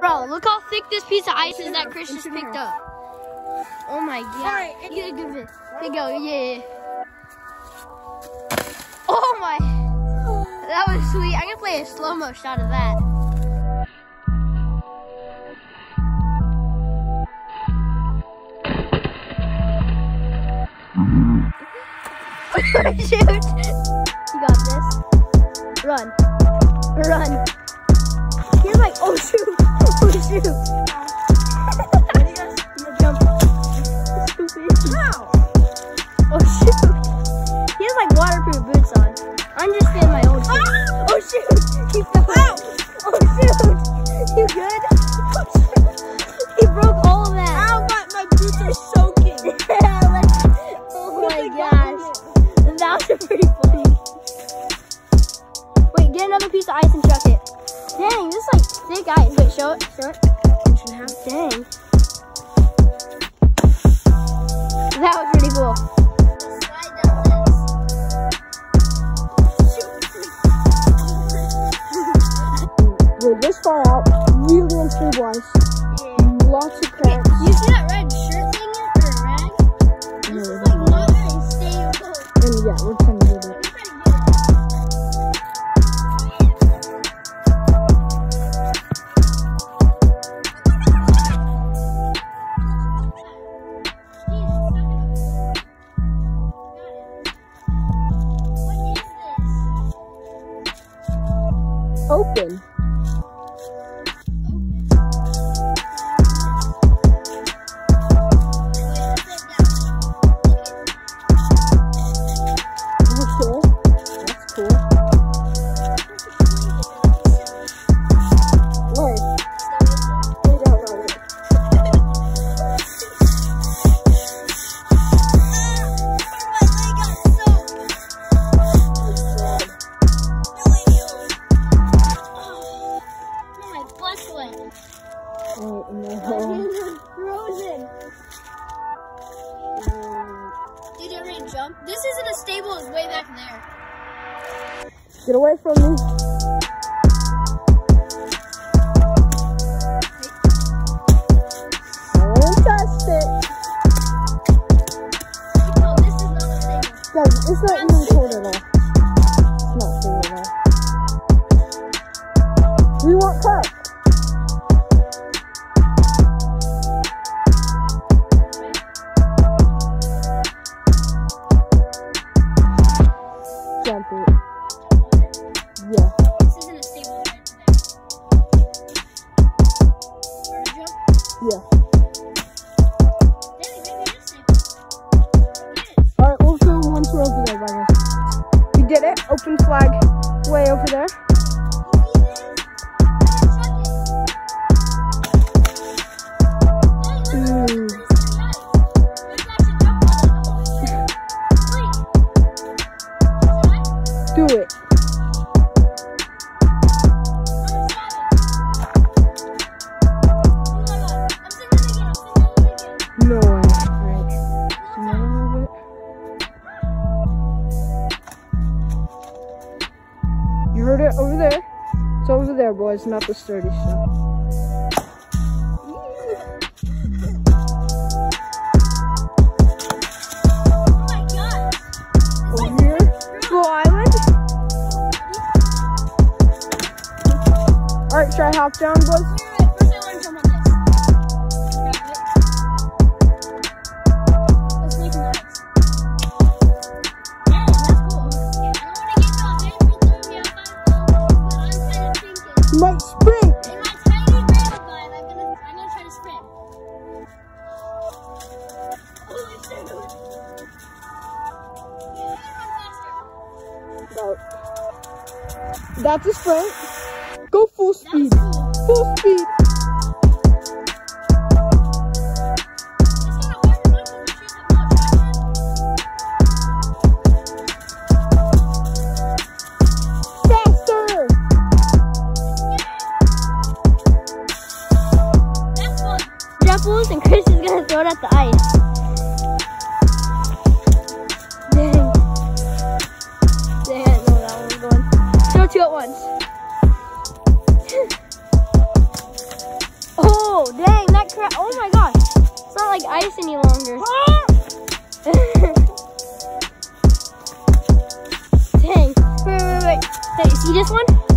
Bro, look how thick this piece of ice is that Chris just picked up. Oh my god. Alright, You get a good fit. Here you go, yeah. Oh my. That was sweet. I'm gonna play a slow-mo shot of that. Shoot. You got this. Run. Run. He's like, oh shoot. Oh shoot. Jump. Stupid. Oh shoot. He has like waterproof boots on. I'm just in my old shoes. Oh shoot. He fell. Oh shoot. You good? Ice. Wait, show it. Show it. Dang. That was pretty cool. We're this far out, really unstable ice, lots of cracks. You see that red shirt thing or rag? This is like not very stable. And yeah, we're trying Open. No. Frozen. Dude, you ever jump? This isn't as stable as way back there. Get away from me. Don't touch it. No, this is not stable. Guys, it's not Yeah. This isn't as stable as right there. Wanna jump? Yeah. Damn, maybe it is stable. It is. Alright, we'll go one to over there. We did it. Open flag way over there. Heard it over there. It's over there, boys, not the sturdy stuff. Alright, try hop down, boys. That's a sprint. Go full speed. Full speed. That crap. Oh my gosh. It's not like ice any longer. dang. Wait, wait, wait. Hey, see this one?